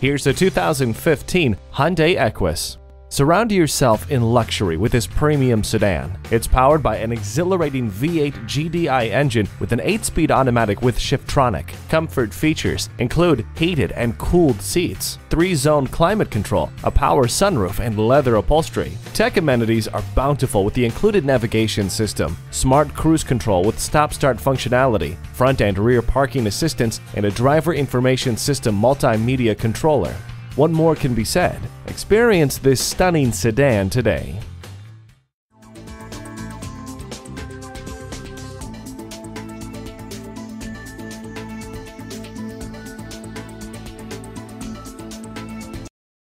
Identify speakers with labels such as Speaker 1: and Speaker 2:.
Speaker 1: Here's the 2015 Hyundai Equus. Surround yourself in luxury with this premium sedan. It's powered by an exhilarating V8 GDI engine with an 8-speed automatic with Shiftronic. Comfort features include heated and cooled seats, 3-zone climate control, a power sunroof, and leather upholstery. Tech amenities are bountiful with the included navigation system, smart cruise control with stop-start functionality, front and rear parking assistance, and a driver information system multimedia controller. What more can be said? Experience this stunning sedan today.